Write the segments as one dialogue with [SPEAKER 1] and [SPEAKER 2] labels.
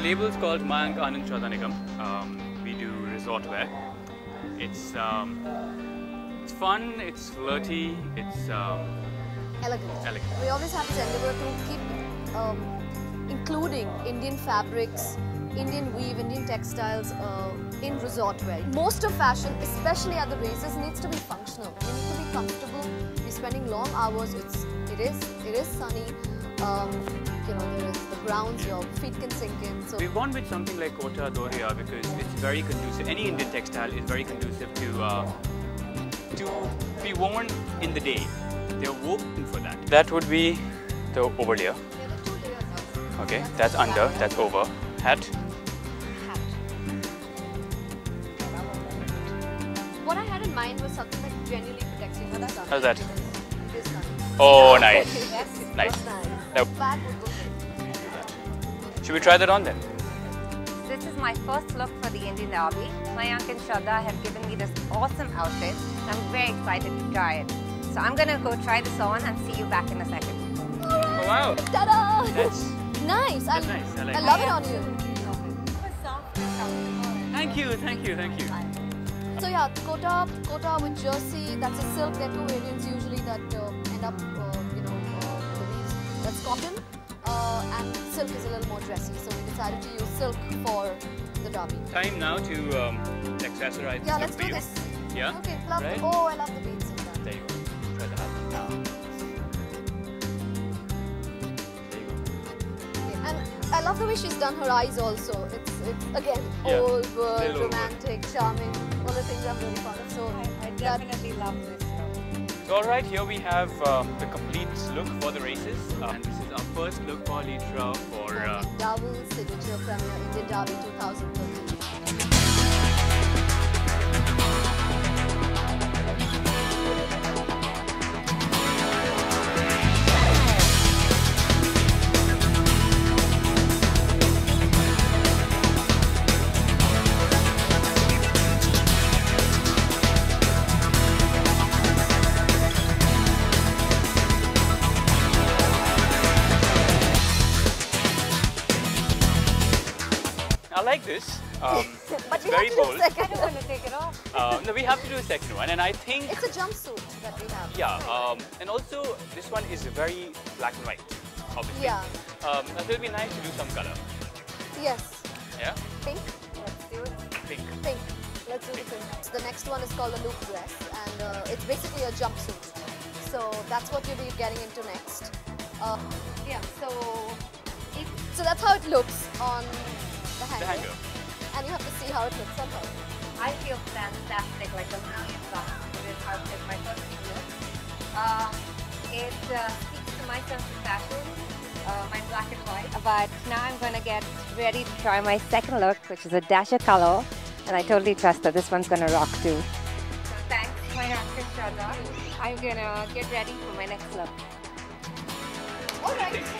[SPEAKER 1] The label is called Mayank Anand Shraddha Nigam. Um, we do resort wear. It's um, it's fun. It's flirty. It's um,
[SPEAKER 2] elegant.
[SPEAKER 1] Elegant.
[SPEAKER 2] We always have this endeavor to keep um, including Indian fabrics, Indian weave, Indian textiles uh, in resort wear. Most of fashion, especially at the races, needs to be functional. You need to be comfortable. You're spending long hours. It's it is it is sunny. Um, you know there is the grounds. Your feet can sink in. So
[SPEAKER 1] we've gone with something like Kota Doria because it's very conducive. Any Indian textile is very conducive to uh, to be worn in the day. They're woven for that. That would be the overlayer.
[SPEAKER 2] there are two layers of
[SPEAKER 1] Okay, that's under. That's over. Hat.
[SPEAKER 2] hat. What I had in mind was something that genuinely protects you from the sun.
[SPEAKER 1] How's that?
[SPEAKER 2] It is sunny.
[SPEAKER 1] Oh, nice. Nice.
[SPEAKER 2] That's nice.
[SPEAKER 1] Now,
[SPEAKER 2] Bag would go great.
[SPEAKER 1] should we try that on then?
[SPEAKER 3] This is my first look for the Indian Derby. Mayank and Shraddha have given me this awesome outfit. and I'm very excited to try it. So I'm gonna go try this on and see you back in a second.
[SPEAKER 1] Oh wow.
[SPEAKER 2] Ta-da!
[SPEAKER 1] That's
[SPEAKER 2] nice.
[SPEAKER 1] That's
[SPEAKER 2] I,
[SPEAKER 1] nice. I like
[SPEAKER 2] I love it on you.
[SPEAKER 1] Thank you, thank you, thank you.
[SPEAKER 2] So yeah, Kota, Kota with jersey, that's a silk. There are two variants usually that uh, end up, uh, you know, with these. That's cotton, uh, and silk is a little more dressy. So we decided to use silk for the derby.
[SPEAKER 1] Time now to um, accessorize
[SPEAKER 2] Yeah,
[SPEAKER 1] this
[SPEAKER 2] let's
[SPEAKER 1] look
[SPEAKER 2] do
[SPEAKER 1] you.
[SPEAKER 2] this.
[SPEAKER 1] Yeah?
[SPEAKER 2] Okay, love
[SPEAKER 1] Right?
[SPEAKER 2] Oh, I love the beads in that.
[SPEAKER 1] There you go. Try the hat. now. There you go.
[SPEAKER 2] Okay, And I love the way she's done her eyes also. It's, it's again,
[SPEAKER 1] Yeah,
[SPEAKER 2] old world,
[SPEAKER 1] little old world.
[SPEAKER 2] romantic, charming, all the things I'm really fond of. So
[SPEAKER 3] I, I
[SPEAKER 2] that-
[SPEAKER 3] definitely love this look.
[SPEAKER 1] So alright, here we have uh, the complete look for the races. And this is our first look for Litra for uh,
[SPEAKER 2] Double signature premier Indian Derby 2013.
[SPEAKER 1] This. Um,
[SPEAKER 2] But we
[SPEAKER 1] very
[SPEAKER 2] have to do
[SPEAKER 1] bold.
[SPEAKER 2] a second.
[SPEAKER 3] I to take it off.
[SPEAKER 1] Uh, no, we have to do a second one, and I think
[SPEAKER 2] It's a jumpsuit that we have.
[SPEAKER 1] yeah, um, and also this one is very black and white, obviously.
[SPEAKER 2] Yeah.
[SPEAKER 1] Um, so it'll be nice to do some color.
[SPEAKER 2] Yes.
[SPEAKER 1] Yeah,
[SPEAKER 2] Pink.
[SPEAKER 3] Let's do it.
[SPEAKER 1] pink.
[SPEAKER 2] Pink. Let's do the pink. So the next one is called a loop dress, and uh, it's basically a jumpsuit. So that's what you'll be getting into next. Uh, yeah. So it, so that's how it looks on the hanger.
[SPEAKER 1] The hanger.
[SPEAKER 2] And you have to see how it looks on her.
[SPEAKER 3] I feel fantastic, like a million bucks with this outfit, my first look. Um, it uh, speaks to my sense of fashion, uh, my black and white. But now I'm going to get ready to try my second look, which is a dash of color. And I totally trust that this one's going to rock too. So thanks, my actress Shraddha. I'm going to get ready for my next look.
[SPEAKER 2] All right.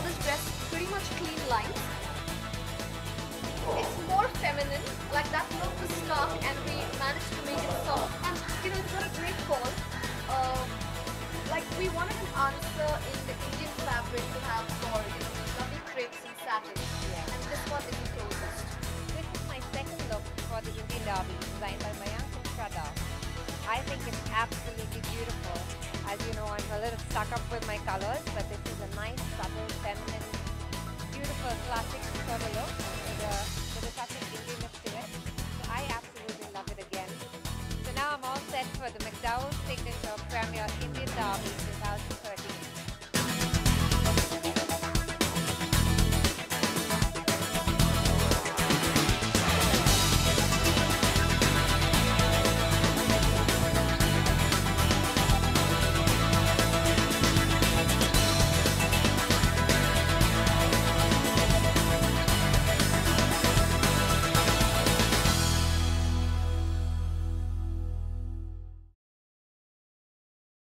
[SPEAKER 2] call this dress pretty much clean lines. It's more feminine, like that look was stark and we managed to make it soft. And you know, it's got a great call. Um, like we wanted an answer in the Indian fabric to have for you know, lovely crepes and satins.
[SPEAKER 3] Yeah.
[SPEAKER 2] And this one is the closest.
[SPEAKER 3] This is my second look for the Indian Derby designed by Mayank and Shraddha. I think it's absolutely beautiful. As you know, I'm a little stuck up with my colors, but this is a nice, subtle, So